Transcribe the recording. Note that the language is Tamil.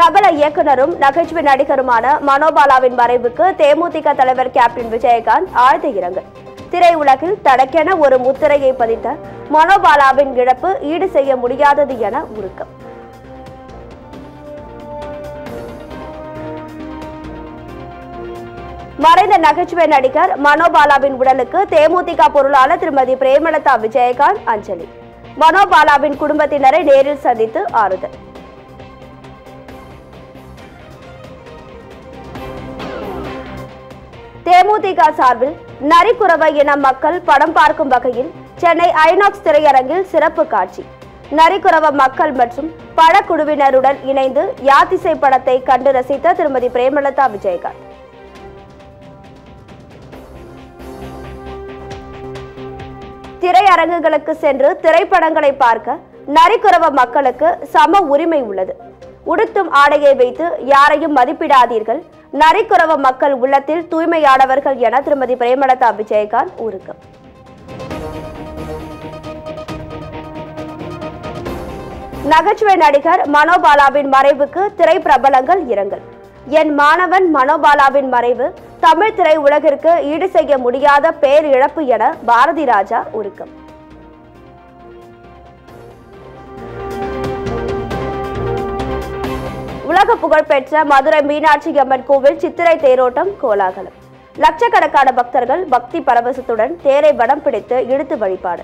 பிரபல இயக்குனரும் நகைச்சுவை நடிகருமான மனோபாலாவின் மறைவுக்கு தேமுதிக தலைவர் கேப்டன் விஜயகாந்த் ஆழ்ந்த இரங்கல். திரையுலகில் தனக்கென ஒரு முத்திரையை பதித்த மனோபாலாவின் இழப்பு ஈடு செய்ய முடியாதது என உருக்கம். மறைந்த நகைச்சுவை நடிகர் மனோபாலாவின் உடலுக்கு தேமுதிக பொருளாளர் திருமதி பிரேமலதா விஜயகாந்த் அஞ்சலி. மனோபாலாவின் குடும்பத்தினரை நேரில் சந்தித்து ஆறுதல். தேமுதிக சார்பில் நரிக்குறவை இன மக்கள் படம் பார்க்கும் வகையில் சென்னை ஐநாக்ஸ் திரையரங்கில் சிறப்பு காட்சி. நரிக்குறவ மக்கள் மற்றும் பழக்குழுவினருடன் இணைந்து யாத்திசை படத்தை கண்டு ரசித்த திருமதி பிரேமலதா விஜயகாந்த். திரையரங்குகளுக்கு சென்று திரைப்படங்களை பார்க்க நரிக்குறவ மக்களுக்கு சம உரிமை உள்ளது. உடுத்தும் ஆடையை வைத்து யாரையும் மதிப்பிடாதீர்கள். நரிக்குறவ மக்கள் உள்ளத்தில் தூய்மையானவர்கள் என திருமதி பிரேமலதா விஜயகாந்த் உருக்கம் நகைச்சுவை நடிகர் மனோபாலாவின் மறைவுக்கு திரை பிரபலங்கள் இரங்கல். என் மாணவன் மனோபாலாவின் மறைவு தமிழ் திரை உலகிற்கு ஈடு செய்ய முடியாத பேரிழப்பு என பாரதி ராஜா உருக்கம் உலக புகழ்பெற்ற மதுரை மீனாட்சி அம்மன் கோவில் சித்திரை தேரோட்டம் கோலாகலம். லட்சக்கணக்கான பக்தர்கள் பக்தி பரவசத்துடன் தேரை வடம் பிடித்து இழுத்து வழிபாடு.